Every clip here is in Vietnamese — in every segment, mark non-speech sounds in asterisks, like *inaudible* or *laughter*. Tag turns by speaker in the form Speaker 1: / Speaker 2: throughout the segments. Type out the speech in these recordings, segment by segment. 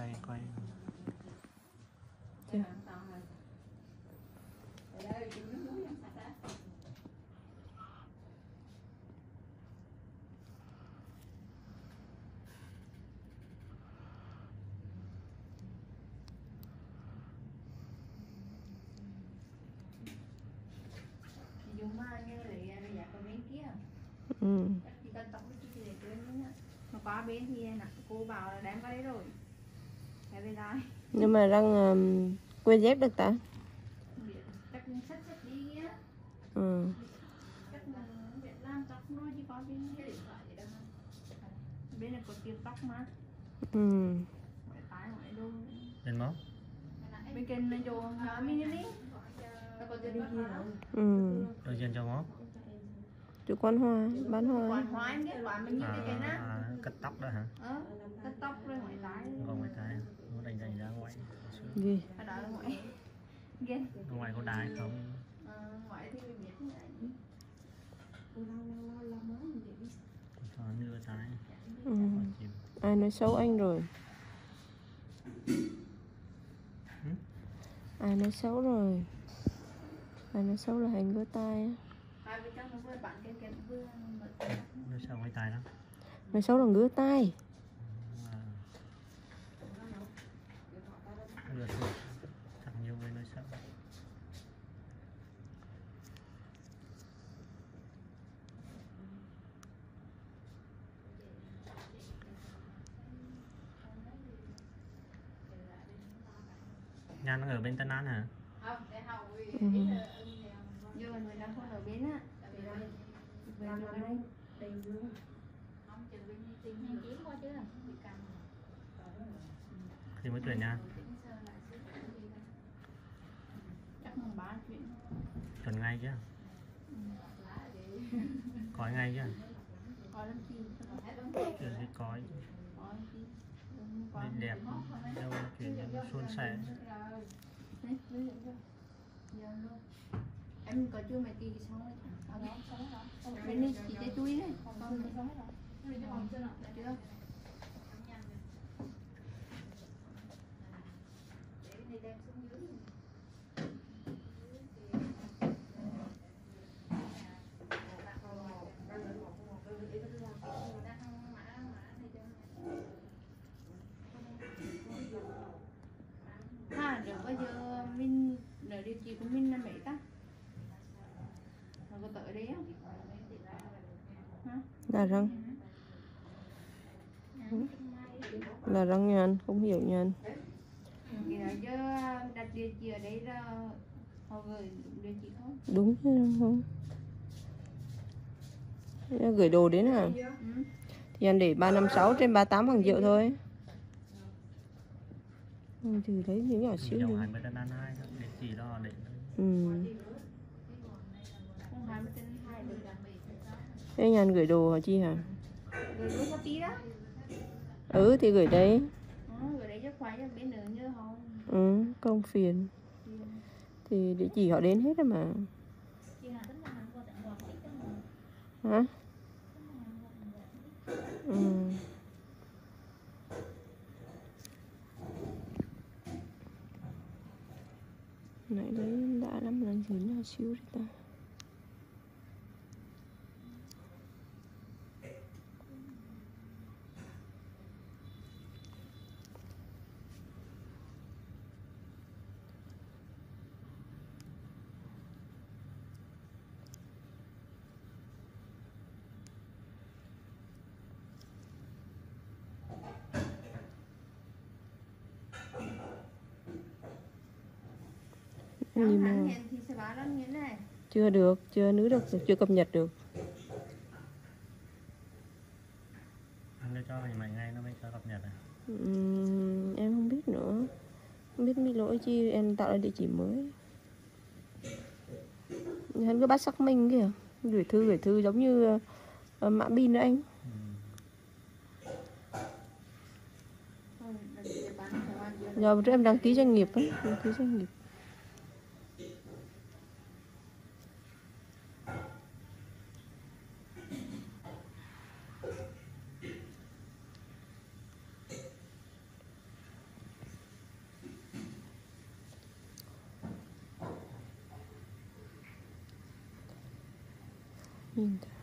Speaker 1: tay quay.
Speaker 2: Chưa.
Speaker 3: kia.
Speaker 2: Ừ.
Speaker 3: chỉ cần tóc chỉ để bên thì nè. Cô bảo là đem qua đấy rồi
Speaker 2: nhưng mà răng um, quên dép được ta? Ừ.
Speaker 3: bên bên này có tiêm tóc mà
Speaker 2: Ừ.
Speaker 1: lên móc.
Speaker 3: Bên kênh này vô mini
Speaker 2: Ừ.
Speaker 1: đôi chân cho móc.
Speaker 2: Chỗ quán hoa bán hoa.
Speaker 3: Quán hóa em biết mình như
Speaker 1: à,
Speaker 3: cái
Speaker 1: à, cắt tóc đó hả?
Speaker 3: Ờ cắt tóc rồi ngoại tái
Speaker 1: còn ngoài tay nó đánh đánh ra ngoài
Speaker 2: gì
Speaker 3: ở đó ngoại ghen
Speaker 1: ngoài có đai không?
Speaker 3: Ờ, thì mình biết
Speaker 2: ừ. ai nói xấu anh rồi? Ai nói xấu rồi? Ai nói xấu là anh gỡ tay. Á.
Speaker 3: hai bên trong nó vừa bạn cái cái vừa mở
Speaker 1: nó sao ngoài tay đó.
Speaker 2: Nói xấu là ngứa tay
Speaker 1: à. vừa sụt thật nhiều người nói sợ Nhà nó ở bên Tân An hả?
Speaker 3: không để hầu
Speaker 2: ừ.
Speaker 3: giờ người đang không ở bên á. Về về đây đầy dương không chừng bên tìm hàng kiếm qua chứ bị cầm
Speaker 1: Thì mới tuyển nha.
Speaker 3: Chắc mùng ba chuyện
Speaker 1: Chuẩn ngay chứ Có ngay chứ.
Speaker 3: Có lắm chi.
Speaker 1: Chưa gì đẹp Đâu chuyện cho nó suôn sẻ.
Speaker 3: Đấy, em có chưa mày tìm ờ, xong rồi. Đó xong bên này chỉ chơi túi đấy chưa để đem xuống dưới ha rồi bây giờ mình nợ điều trị của mình là mấy ta nó có tới đấy không hả
Speaker 2: là răng. Là răng nha anh không hiểu nha anh
Speaker 3: thì là giờ đặt địa chỉ ở đây là họ gửi địa chỉ không?
Speaker 2: Đúng chứ không? Gửi đồ đến
Speaker 3: ừ.
Speaker 2: thì anh để 356 trên 38 hàng triệu thôi. Thì đấy những nhỏ xíu
Speaker 1: Dòng
Speaker 2: thôi
Speaker 1: 20 Tân An 2 Để chỉ đó để
Speaker 2: ừ. Thế nhà anh gửi đồ hả chi hả?
Speaker 3: Gửi với shopee đó.
Speaker 2: Ừ thì gửi đấy.
Speaker 3: Ừ, gửi đấy cho khoái cho bên nữa như không.
Speaker 2: Ừ, không phiền. Thì địa chỉ họ đến hết rồi mà. Hả? Ừ. nãy đấy đã lắm lần gì nhỏ xíu đi ta gì mà chưa được chưa nữ được chưa cập nhật được.
Speaker 1: Anh đưa cho thì mấy ngày nó mới cho cập nhật à.
Speaker 2: Ừm, em không biết nữa. Không biết bị lỗi chi em tạo ra địa chỉ mới. Hắn cứ bắt xác minh kìa. Gửi thư gửi thư giống như ờ, mã pin đó anh.
Speaker 1: Ừ.
Speaker 2: Giờ trước em đăng ký doanh nghiệp ấy đăng ký doanh nghiệp Yeah.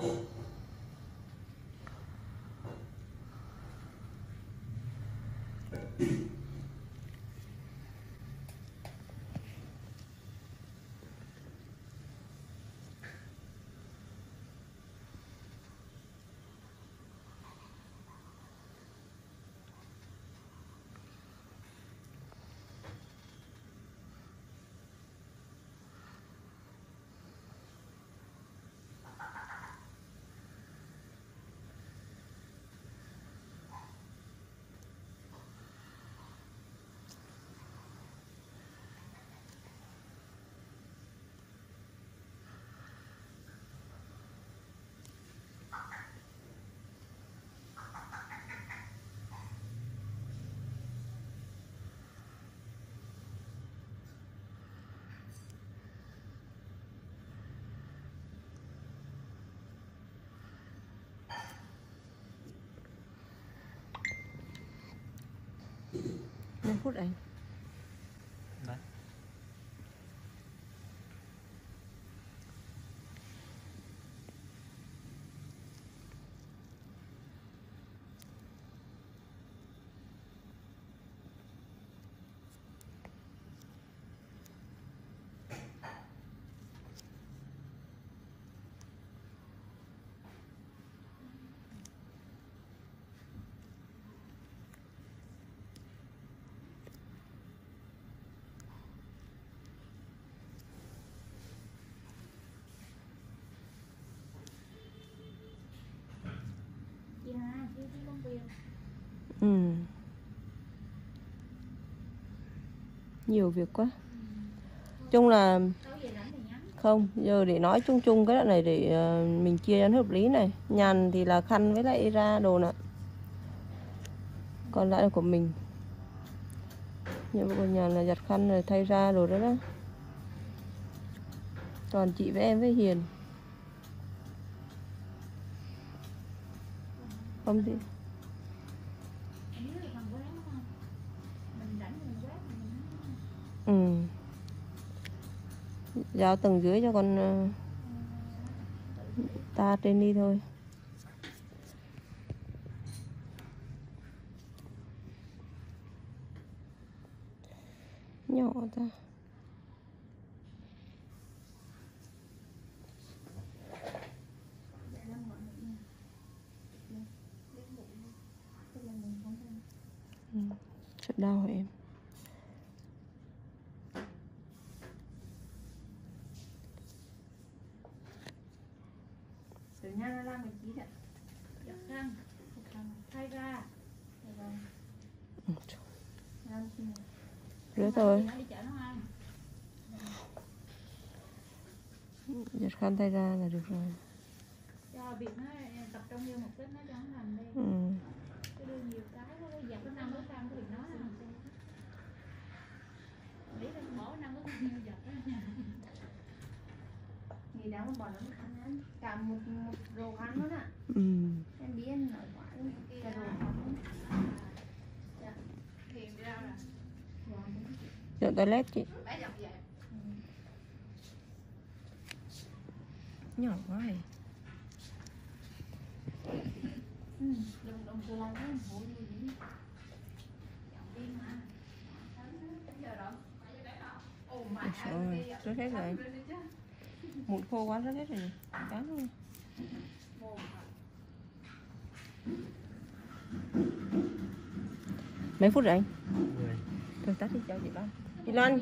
Speaker 2: Thank you. *coughs* 4 phút anh Ừ. Nhiều việc quá. Chung là không, giờ để nói chung chung cái đoạn này để ờ, mình chia cho nó hợp lý này. Nhàn thì là khăn với lại ra đồ nè còn lại là của mình. Nhiệm vụ của nhàn là giặt khăn rồi thay ra đồ đó đó. Còn chị với em với hiền. Không thì ừ. Giao tầng dưới cho con ờ, ta trên đi thôi. Nhỏ ta
Speaker 3: để làm mọi người nha Lên, lên bụng luôn. Tức là mình không thêm
Speaker 2: sợ đau hả em
Speaker 3: từ nha ra mình chỉ đặt giặt răng thay ra. Rồi
Speaker 2: ừ,
Speaker 3: làm gì
Speaker 2: rửa thôi.
Speaker 3: ăn
Speaker 2: giặt khăn tay ra là được rồi.
Speaker 3: Cho việc nó tập trung vô một cái nó cho nó làm đi.
Speaker 2: Ừ.
Speaker 3: cái đưa nhiều cái nó giặt nó năm bước năm cái việc nó làm biết là bỏ năm bước nhiều giặt đó. Nha thì đã bỏ nó ăn cả một một rổ khăn luôn á
Speaker 2: Ừ.
Speaker 3: em biết em nói quá luôn cả khăn luôn dạ. Thì ra là dạ
Speaker 2: toilet chị.
Speaker 3: Vậy
Speaker 2: nhỏ quá này
Speaker 3: ừ đồng đồng từ lại cái hổ gì đi mà. Giờ mà
Speaker 2: Ôi trời ơi, rớt hết rồi mụn khô quá rớt hết rồi chán luôn mấy phút rồi anh? Thôi tắt đi cho chị Loan. Chị Loan